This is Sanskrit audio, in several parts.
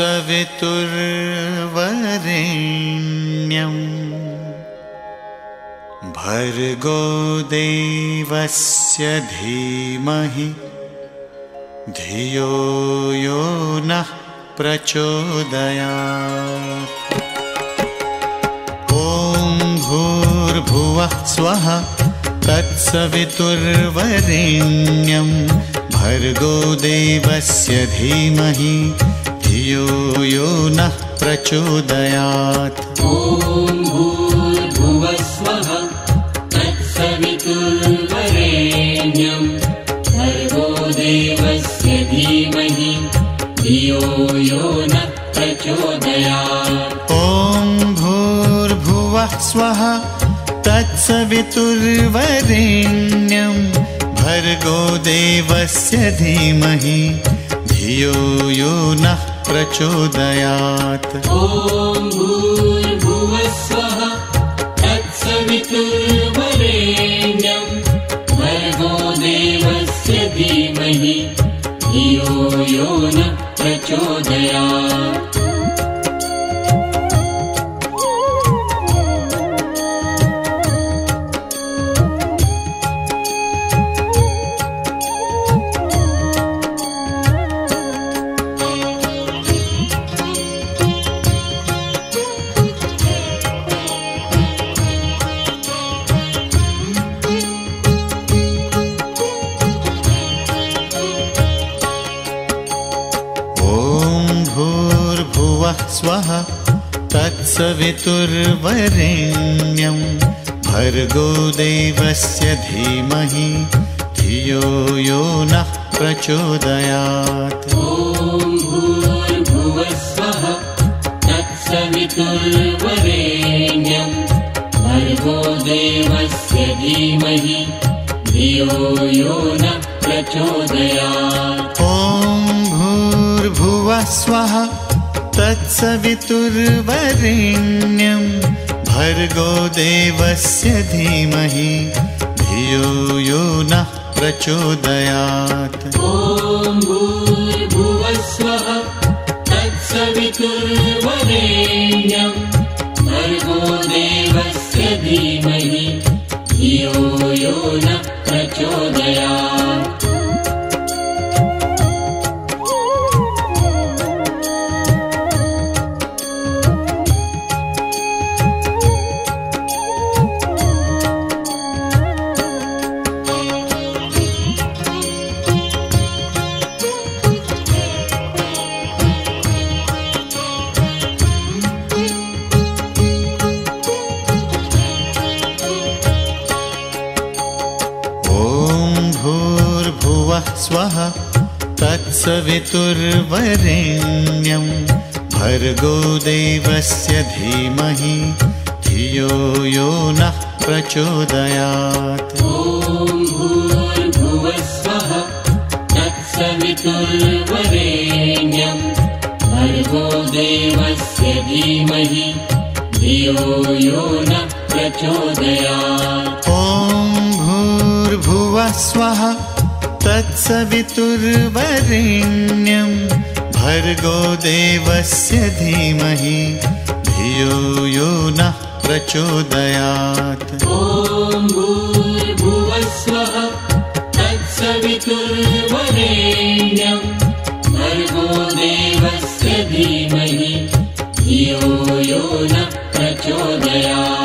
स्वः तत्सवितुर्वरेण्यम् भर्गो देवस्य धीमहि धियो यो नः प्रचोदया ॐ भूर्भुवः स्वः तत्सवितुर्वरेण्यं। भर्गो देवस्य धीमहि धियो यो नः प्रचोदयात्। ॐ भूर्भुवस्वः तत्सवितुर्वरेण्यम् भर्गो देवस्य धीमहि धियो यो नः प्रचोदयात्। ॐ भूर्भुवः स्वः तत्सवितुर्वरेण्यं। भर्गो देवस्य धीमहि धियो यो नः प्रचोदयात्। ॐ भूर्भुवस्वः तत्सवितुर्वरेण्यम् भर्गो देवस्य धीमहि धियो यो नः प्रचोदयात् तत्सवितुर्वरेण्यं भर्गो देवस्य धीमहि धियो यो नः प्रचोदयात्। ॐ भूर्भुवस्वः तत्सवितुर्वरेण्यम् भर्गो देवस्य धीमहि धियो यो नः प्रचोदयात्। ॐ भूर्भुवः स्वः तत्सवितुर्वरेण्यं भर्गो देवस्य धीमहि धियो यो नः प्रचोदयात्। तत्सवितुर्वरेण्यम् भर्गो देवस्य धीमहि धियो यो नः तत्सवितुर्वरेण्यं भर्गो देवस्य धीमहि धियो यो नः प्रचोदयात्। ॐ भूर्भुवस्वः तत्सवितुर्वरेण्यम् भर्गो देवस्य धीमहि धियो यो नः प्रचोदयात्। ॐ भूर्भुवः स्वः तत्सवितुर्वरेण्यं भर्गो देवस्य धीमहि धियो यो नः प्रचोदयात्। ॐ भूर्भुवस्वः तत्सवितुर्वरेण्यम् भर्गो देवस्य धीमहि धियो यो नः प्रचोदयात्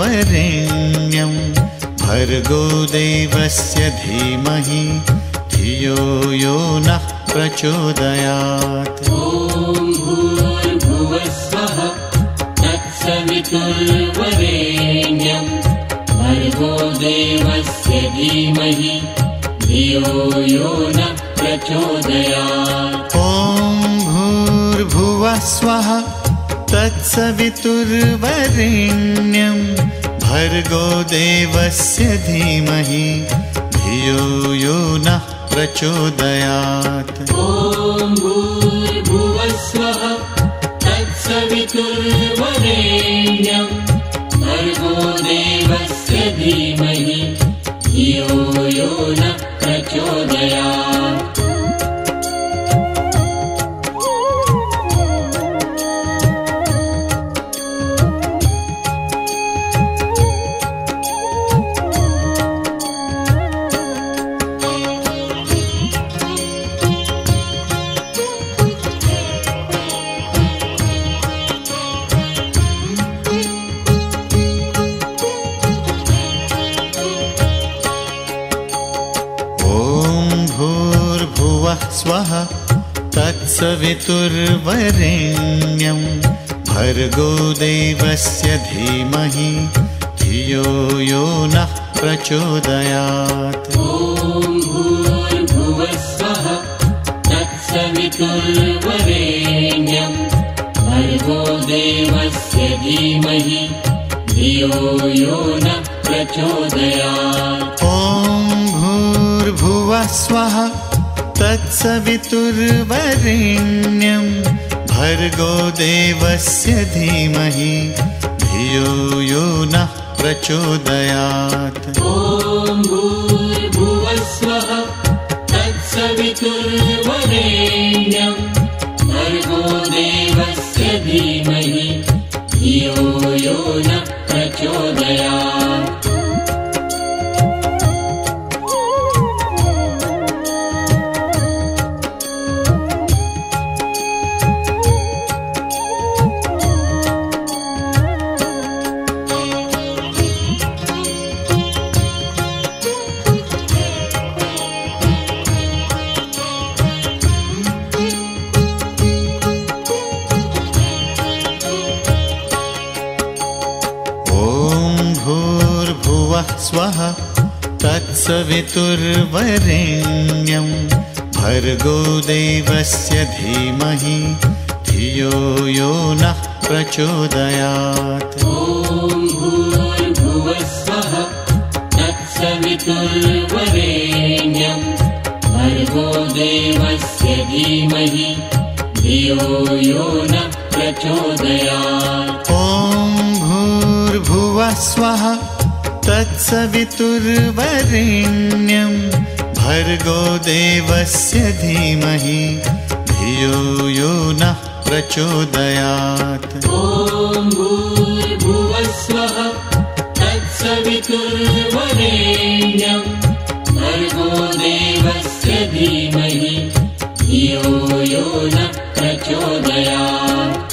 तत्सवितुर्वरेण्यं तत्सवितुर्वरेण्यं भर्गो देवस्य धीमहि धियो यो नः प्रचोदयात्। तत्सवितुर्वरेण्यम् भर्गो देवस्य धीमहि तत्सवितुर्वरेण्यं भर्गो देवस्य धीमहि धियो यो नः प्रचोदयात्। ॐ भूर्भुवस्वः तत्सवितुर्वरेण्यम् भर्गो देवस्य धीमहि धियो यो नः प्रचोदयात्। ॐ भूर्भुवः स्वः तत्सवितुर्वरेण्यं भर्गो देवस्य धीमहि धियो यो नः प्रचोदयात्। तत्सवितुर्वरेण्यं भर्गो देवस्य धीमहि धियो यो नः प्रचोदयात्। ॐ भूर्भुवस्वः तत्सवितुर्वरेण्यम् भर्गो देवस्य धीमहि धियो यो नः प्रचोदयात्। ॐ भूर्भुवः स्वः तत्सवितुर्वरेण्यं भर्गो देवस्य धीमहि धियो यो नः प्रचोदयात्। ॐ भूर्भुवस्वः तत्सवितुर्वरेण्यम् भर्गो देवस्य धीमहि धियो यो नः प्रचोदयात्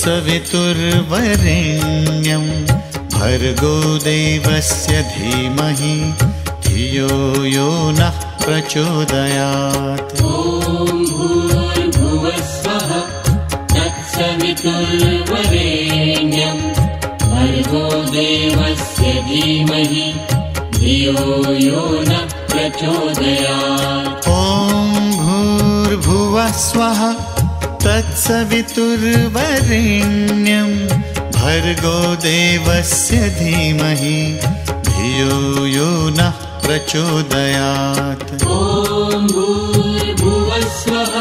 तत्सवितुर्वरेण्यं भर्गो देवस्य धीमहि धियो यो नः प्रचोदयात्। ॐ भूर्भुवस्वः तत्सवितुर्वरेण्यम् भर्गो देवस्य धीमहि धियो यो नः प्रचोदयात्। ॐ भूर्भुवः स्वः तत्सवितुर्वरेण्यं भर्गो देवस्य धीमहि धियो यो नः प्रचोदयात्। ॐ भूर्भुवस्वः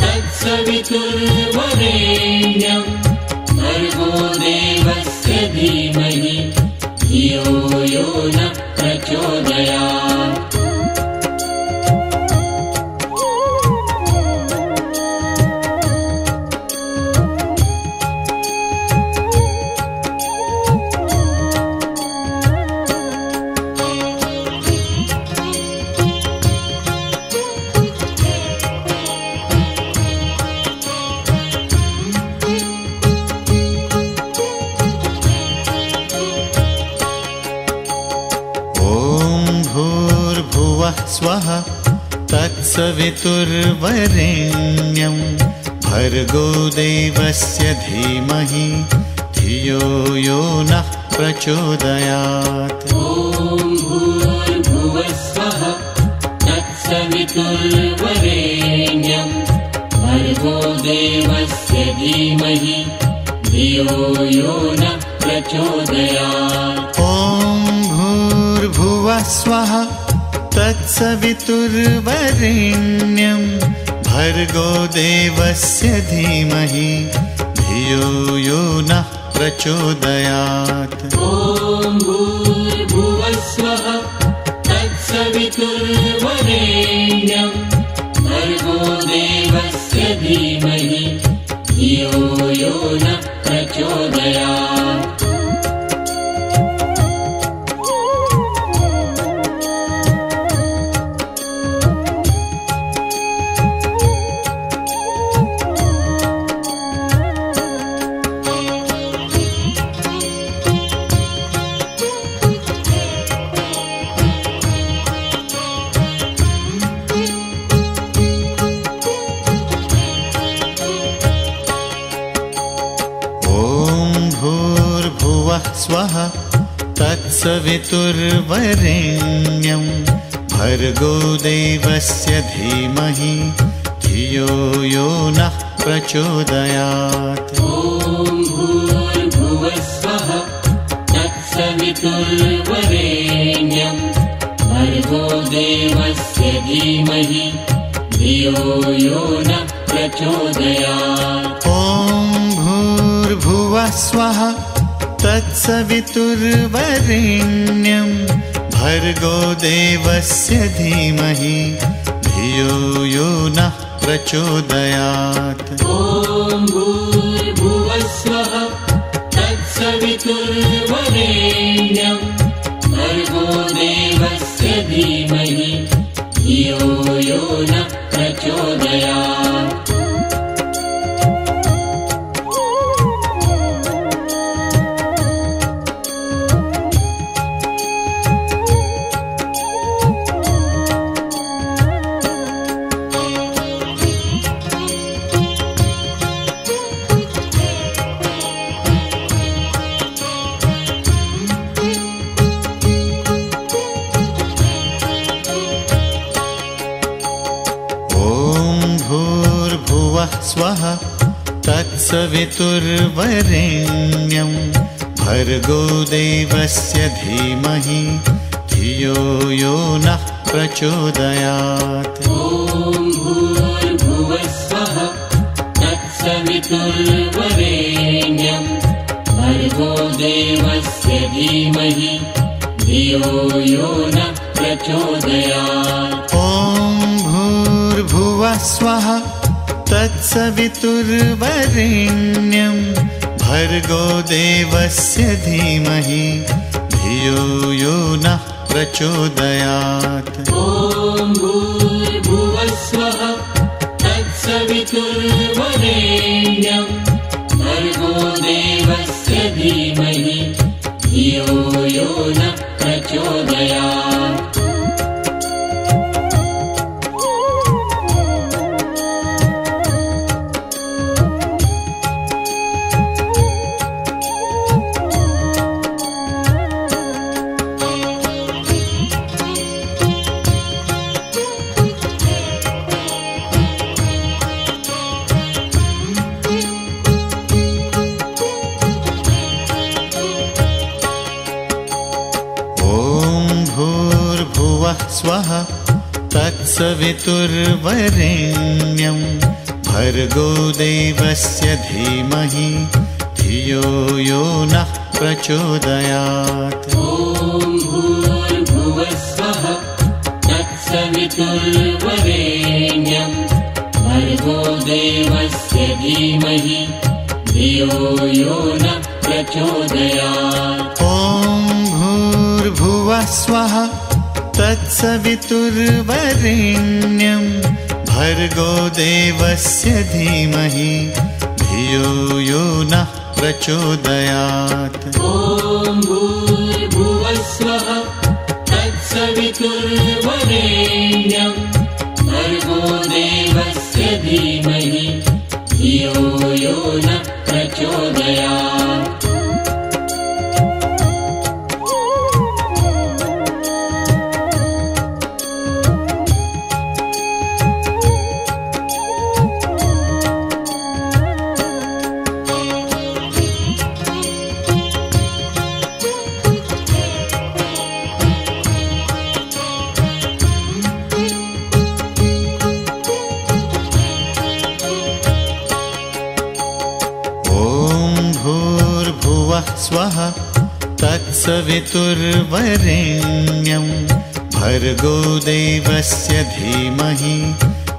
तत्सवितुर्वरेण्यम् भर्गो देवस्य धीमहि धियो यो नः तत्सवितुर्वरेण्यं भर्गो देवस्य धीमहि धियो यो नः प्रचोदयात् तत्सवितुर्वरेण्यं भर्गो देवस्य धीमहि धियो यो नः प्रचोदयात्। ॐ भूर्भुवस्वः तत्सवितुर्वरेण्यं भर्गो देवस्य धीमहि धियो यो न प्रचोदयात्। तत्सवितुर्वरेण्यं भर्गो देवस्य धीमहि धियो यो नः प्रचोदयात्। ॐ भूर्भुवस्वः तत्सवितुर्वरेण्यं भर्गो देवस्य धीमहि धियो यो न प्रचोदयात्। ॐ भूर्भुवः स्वः तत्सवितुर्वरेण्यं भर्गो देवस्य धीमहि धियो यो नः प्रचोदयात्। तत्सवितुर्वरेण्यं भर्गो देवस्य धीमहि तत्सवितुर्वरेण्यं भर्गो देवस्य धीमहि धियो यो नः प्रचोदयात्। ॐ भूर्भुवस्वः तत्सवितुर्वरेण्यं भर्गो देवस्य धीमहि धियो यो न प्रचोदयात्। ॐ भूर्भुवः स्वः तत्सवितुर्वरेण्यं भर्गो देवस्य धीमहि धियो यो नः प्रचोदयात्। ॐ भूर्भुवस्वः तत्सवितुर्वरेण्यं भर्गो तत्सवितुर्वरेण्यं भर्गो देवस्य धीमहि धियो यो नः प्रचोदयात्। ॐ भूर्भुवस्वः तत्सवितुर्वरेण्यं भर्गो देवस्य धीमहि धियो यो न प्रचोदयात्। ॐ भूर्भुवः स्वः तत्सवितुर्वरेण्यं भर्गो देवस्य धीमहि धियो यो नः प्रचोदयात्। तत्सवितुर्वरेण्यं भर्गो देवस्य धीमहि तत्सवितुर्वरेण्यं भर्गो देवस्य धीमहि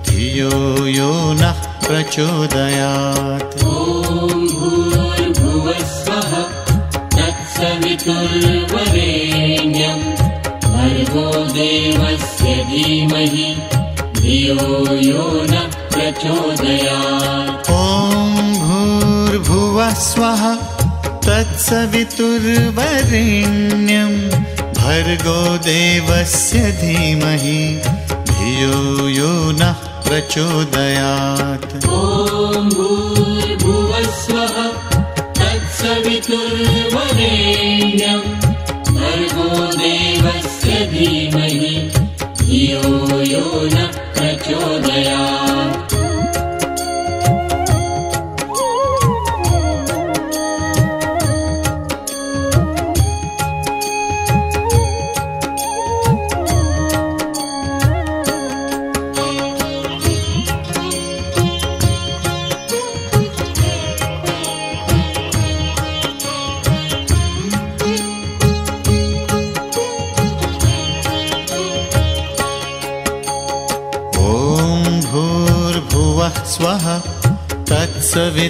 धियो यो नः प्रचोदयात्। भूर्भुवस्वः तत्सवितुर्वरेण्यं भर्गो देवस्य धीमहि धियो यो न प्रचोदयात्। ॐ भूर्भुवः स्वः तत्सवितुर्वरेण्यं भर्गो देवस्य धीमहि धियो यो नः प्रचोदयात्। भर्गो देवस्य धीमहि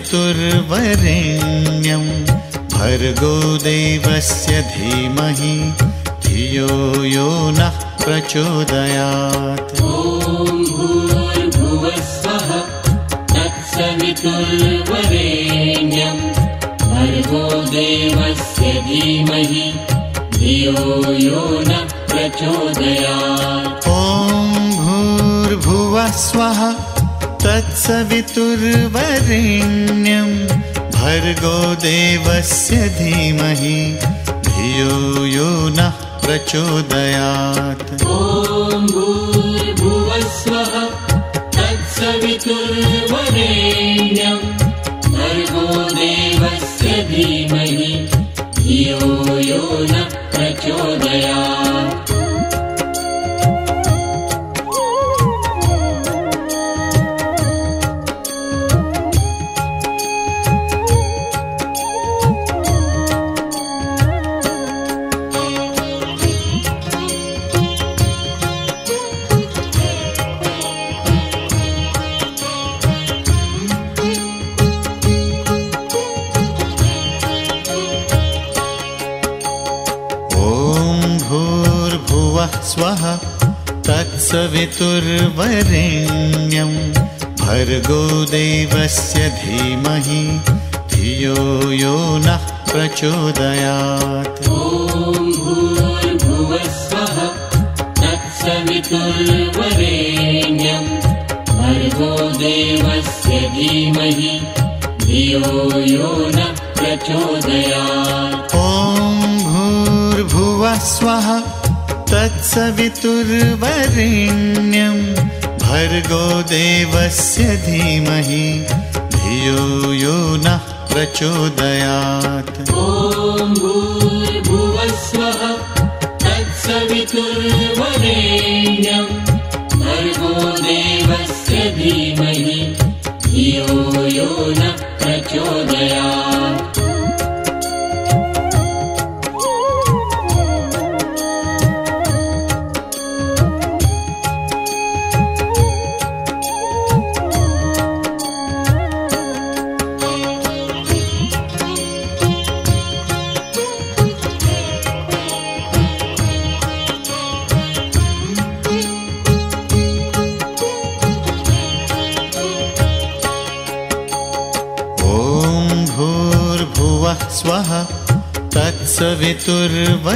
तत्सवितुर्वरेण्यं भर्गो देवस्य धीमहि धियो यो नः प्रचोदयात्। ॐ भूर्भुवस्वः तत्सवितुर्वरेण्यं भर्गो देवस्य धीमहि धियो यो न प्रचोदयात्। ॐ भूर्भुवः स्वः तत्सवितुर्वरेण्यं भर्गो देवस्य धीमहि धियो यो नः प्रचोदयात्। भूर्भुवस्वः तत्सवितुर्वरेण्यं तत्सवितुर्वरेण्यं भर्गो देवस्य धीमहि धियो यो नः प्रचोदयात्। ॐ भूर्भुवस्वः तत्सवितुर्वरेण्यं भर्गो देवस्य धीमहि धियो यो न प्रचोदयात्। ॐ भूर्भुवः स्वः तत्सवितुर्वरेण्यं भर्गो देवस्य धीमहि धियो यो नः प्रचोदयात्। ॐ भूर्भुवस्वः तत्सवितुर्वरेण्यं भर्गो देवस्य धीमहि धियो यो न तत्सवितुर्वरेण्यं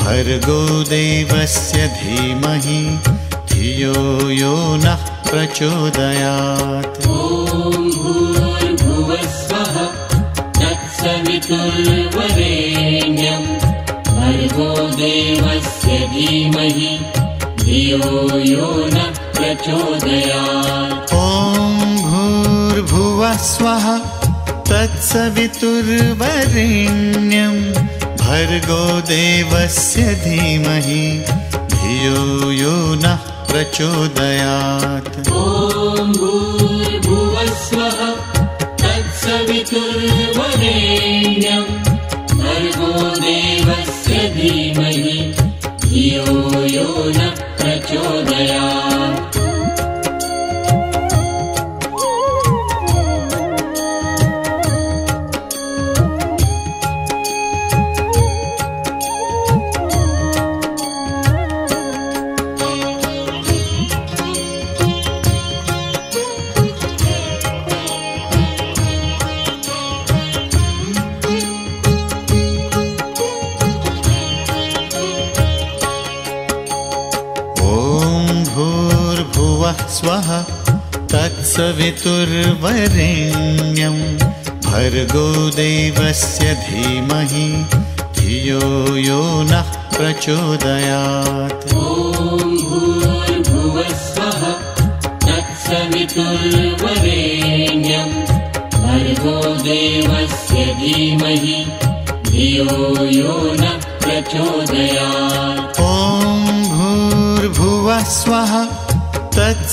भर्गो देवस्य धीमहि धियो यो नः प्रचोदयात्। ॐ भूर्भुवस्वः तत्सवितुर्वरेण्यं भर्गो देवस्य धीमहि धियो यो न प्रचोदयात्। ॐ भूर्भुवः स्वः तत्सवितुर्वरेण्यं भर्गो देवस्य धीमहि धियो यो नः प्रचोदयात्सवितुर्वरेण्यम् भर्गो देवस्य धीमहि धियो यो नः तत्सवितुर्वरेण्यं भर्गो देवस्य धीमहि धियो यो नः प्रचोदयात्। ॐ भूर्भुवस्वः तत्सवितुर्वरेण्यं भर्गो देवस्य धीमहि धियो यो न प्रचोदयात्। ॐ भूर्भुवः स्वः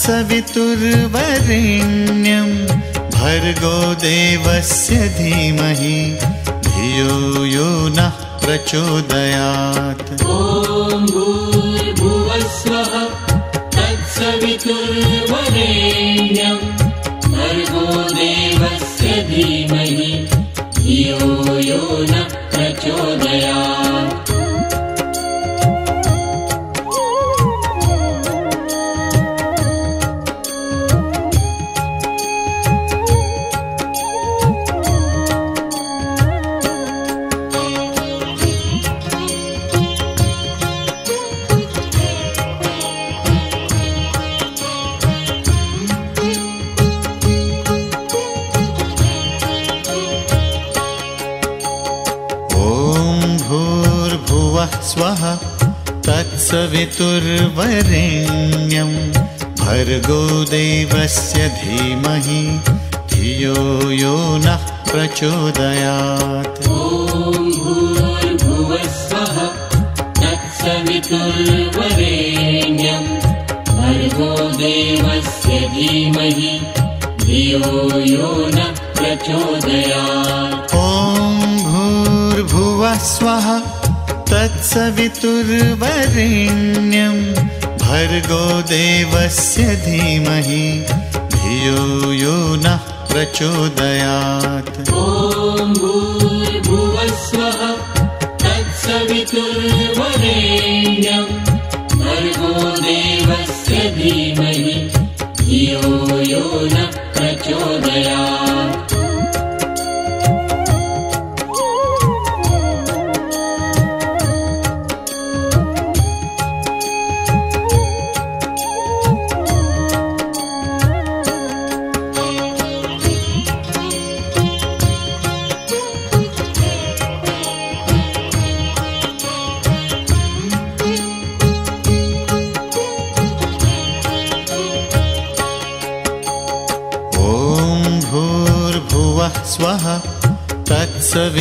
तत्सवितुर्वरेण्यं भर्गो देवस्य धीमहि धियो यो नः प्रचोदयात्। तत्सवितुर्वरेण्यं भर्गो देवस्य धीमहि धियो यो न प्रचोदयात् तत्सवितुर्वरेण्यं भर्गो देवस्य धीमहि धियो यो नः प्रचोदयात्। ॐ भूर्भुवस्वः तत्सवितुर्वरेण्यं भर्गो देवस्य धीमहि धियो यो न प्रचोदयात्। ॐ भूर्भुवः स्वः तत्सवितुर्वरेण्यं भर्गो देवस्य धीमहि धियो यो नः प्रचोदयात्। ॐ भूर्भुवस्वः तत्सवितुर्वरेण्यं भर्गो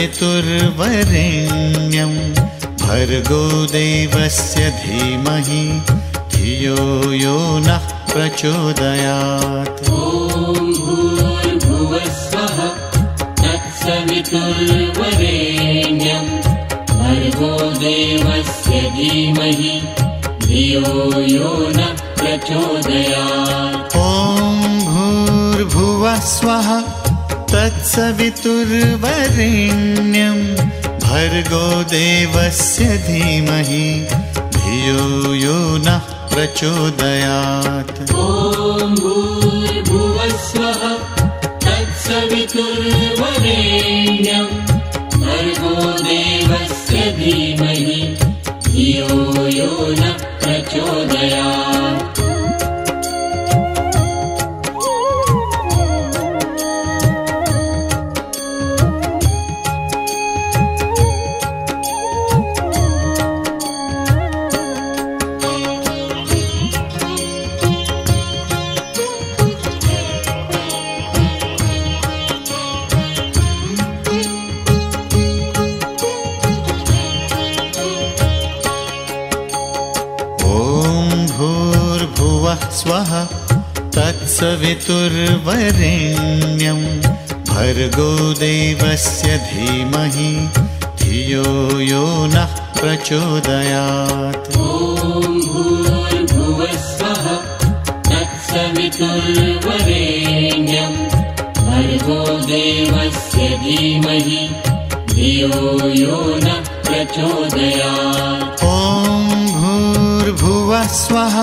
तत्सवितुर्वरेण्यं भर्गो देवस्य धीमहि धियो यो नः प्रचोदयात्। ॐ भूर्भुवस्वः तत्सवितुर्वरेण्यं भर्गो देवस्य धीमहि धियो यो न प्रचोदयात्। ॐ भूर्भुवः स्वः तत्सवितुर्वरेण्यं भर्गो देवस्य धीमहि धियो यो नः प्रचोदयात्। ॐ भूर्भुवस्वः तत्सवितुर्वरेण्यं भर्गो देवस्य धीमहि धियो न प्रचोदयात् तत्सवितुर्वरेण्यं भर्गो देवस्य धीमहि धियो यो नः प्रचोदयात्। ॐ भूर्भुवस्वः तत्सवितुर्वरेण्यं भर्गो देवस्य धीमहि धियो यो न प्रचोदयात्। ॐ भूर्भुवः स्वः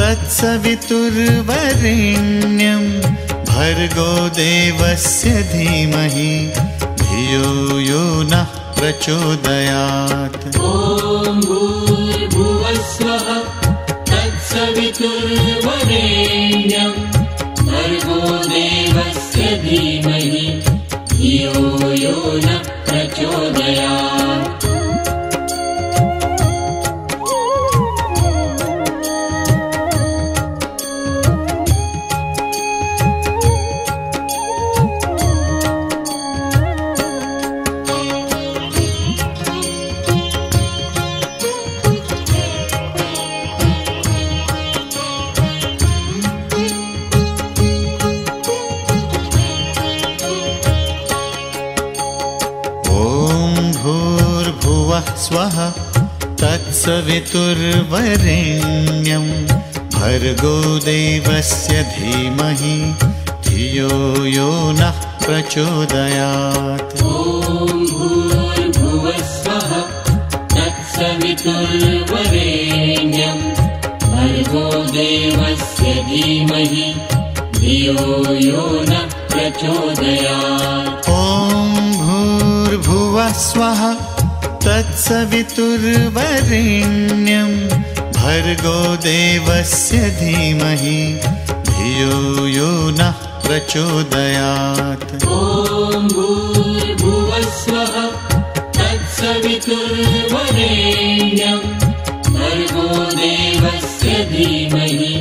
तत्सवितुर्वरेण्यं भर्गो देवस्य धीमहि धियो यो नः प्रचोदयात्। तत्सवितुर्वरेण्यं भर्गो देवस्य धीमहि तत्सवितुर्वरेण्यं भर्गो देवस्य धीमहि धियो यो नः प्रचोदयात्। ॐ भूर्भुवः स्वः तत्सवितुर्वरेण्यम् भर्गो देवस्य धीमहि धियो यो न प्रचोदयात्। ॐ भूर्भुवः स्वः तत्सवितुर्वरेण्यं भर्गो देवस्य धीमहि धियो नः प्रचोदयात्। ॐ भूर्भुवः स्वः तत्सवितुर्वरेण्यम् भर्गो देवस्य धीमहि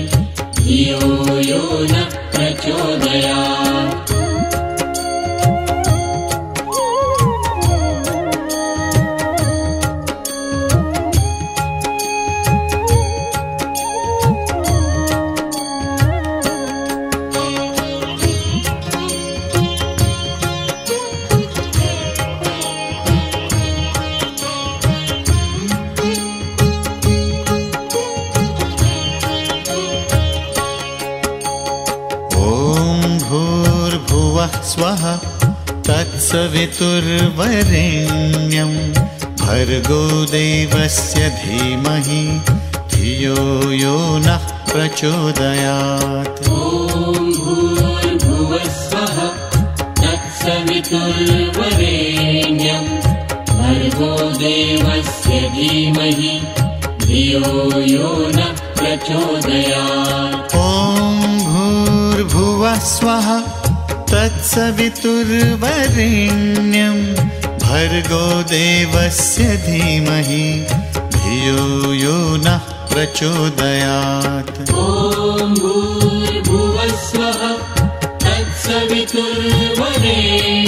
धियो यो न प्रचोदयात् तत्सवितुर्वरेण्यं भर्गो देवस्य धीमहि धियो यो नः प्रचोदयात्। ॐ भूर्भुवः स्वः तत्सवितुर्वरेण्यम् भर्गो देवस्य धीमहि धियो यो न प्रचोदयात्। ॐ भूर्भुवः स्वः तत्सवितुर्वरेण्यं भर्गो देवस्य धीमहि धियो यो नः प्रचोदयात्। ॐ भूर्भुवः स्वः तत्सवितुर्वरेण्यम्